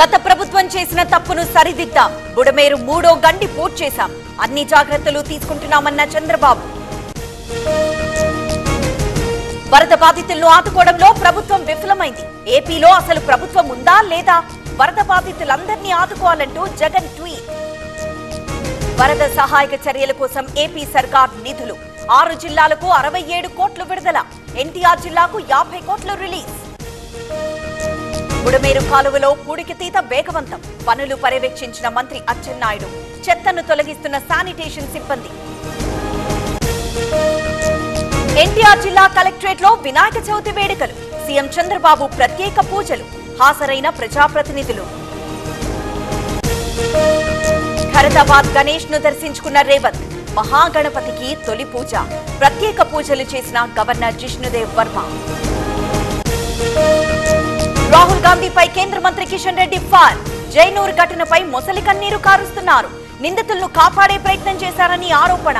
గత ప్రభుత్వం చేసిన తప్పును సరిదిద్దాం. బుడమేరు మూడో గండి పూర్తి చేశాం. అన్ని జాగ్రత్తలు తీసుకుంటున్నామన్న చంద్రబాబు. వరద బాధితులను ఆదుకోవడంలో ప్రభుత్వం విఫలమైంది. ఏపీలో అసలు ప్రభుత్వం ఉందా లేదా? వరద బాధితులందరినీ ఆదుకోవాలంటూ జగన్ ట్వీట్. వరద సహాయక చర్యల కోసం ఏపీ సర్కార్ నిధులు. ఆరు జిల్లాలకు అరవై ఏడు కోట్లు విడుదల. ఎన్టీఆర్ జిల్లాకు యాభై కోట్లు రిలీజ్. బుడమేరు కాలువలో పూడికితీత వేగవంతం. పనులు పర్యవేక్షించిన మంత్రి అచ్చెన్నాయుడు చెత్తను తొలగిస్తున్న శానిటేషన్ సిబ్బంది. ఎన్టీఆర్ జిల్లా కలెక్టరేట్లో వినాయక చవితి వేడుకలు. సీఎం చంద్రబాబు ప్రత్యేక పూజలు. హాజరైన ప్రజాప్రతినిధులు. ఖరదాబాద్ గణేష్ను దర్శించుకున్న రేవంత్. మహాగణపతికి తొలి పూజ. ప్రత్యేక పూజలు చేసిన గవర్నర్ జిష్ణుదేవ్ వర్మ. రాహుల్ గాంధీపై కేంద్ర మంత్రి కిషన్ రెడ్డి ఫార్ జైనూర్ ఘటనపై మొసలి కన్నీరు కారుస్తున్నారు. నిందితులను కాపాడే ప్రయత్నం చేశారని ఆరోపణ.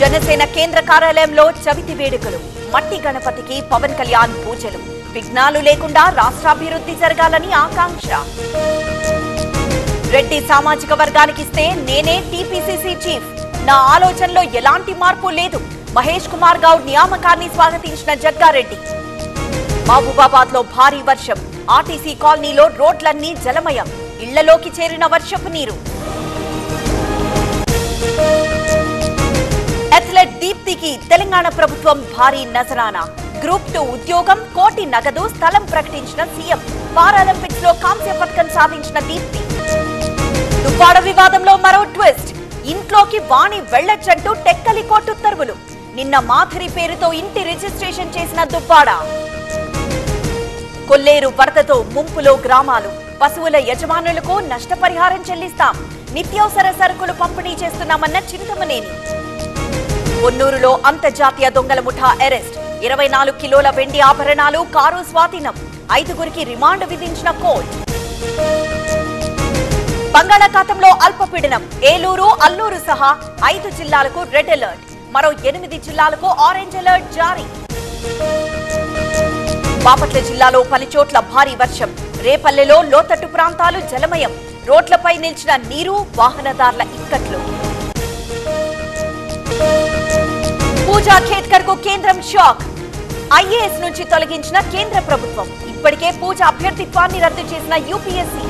జనసేన కేంద్ర కార్యాలయంలో చవితి వేడుకలు. మట్టి గణపతికి పవన్ కళ్యాణ్ పూజలు. విఘ్నాలు లేకుండా రాష్ట్రాభివృద్ధి జరగాలని ఆకాంక్ష. రెడ్డి సామాజిక వర్గానికి ఇస్తే నేనే టీపీసీసీ చీఫ్. నా ఆలోచనలో ఎలాంటి మార్పు లేదు. మహేష్ కుమార్ గౌడ్ నియామకాన్ని స్వాగతించిన జగ్గారెడ్డి. మహబూబాబాద్లో భారీ వర్షం. ఆర్టీసీ కాలనీలో రోడ్లన్నీ జలమయం. ఇళ్ళలోకి చేరిన వర్షపు నీరు. అథ్లెట్ దీప్తికి తెలంగాణ ప్రభుత్వం భారీ నజరానా. గ్రూప్ టూ ఉద్యోగం కోటి నగదు స్థలం ప్రకటించిన సీఎం. పారాలింపిక్స్లో కాంస్య పథకం సాధించిన దీప్తి. దుబ్బాడ వివాదంలో మరో ట్విస్ట్. ఇంట్లోకి వాణి వెళ్ళొచ్చంటూ టెక్కలి కోర్టు ఉత్తర్వులు నిన్న మాధురి పేరుతో ఇంటి రిజిస్ట్రేషన్ చేసిన దువ్వాడ కొల్లేరు వరదతో ముంపులో గ్రామాలు. పశువుల యజమానులకు నష్టపరిహారం చెల్లిస్తాం. నిత్యావసర సరుకులు పంపిణీ చేస్తున్నామన్న చింతమనేని పొన్నూరులో అంతర్జాతీయ దొంగల ముఠా అరెస్ట్. ఇరవై నాలుగు కిలోల వెండి ఆభరణాలు కారు స్వాధీనం. ఐదుగురికి రిమాండ్ విధించిన కోర్టు. బంగాళాఖాతంలో అల్పపీడనం. ఏలూరు అల్లూరు సహా ఐదు జిల్లాలకు రెడ్ అలర్ట్. మరో ఎనిమిది జిల్లాలకు ఆరెంజ్ అలర్ట్ జారీ. బాపట్ల జిల్లాలో పలుచోట్ల భారీ వర్షం. రేపల్లెలో లోతట్టు ప్రాంతాలు జలమయం. రోడ్లపై నిలిచిన నీరు వాహనదారుల ఇక్కట్లు. పూజా ఖేత్కర్కు కేంద్రం షాక్. ఐఏఎస్ నుంచి తొలగించిన కేంద్ర ప్రభుత్వం. ఇప్పటికే పూజ అభ్యర్థిత్వాన్ని రద్దు చేసిన యూపీఎస్సీ.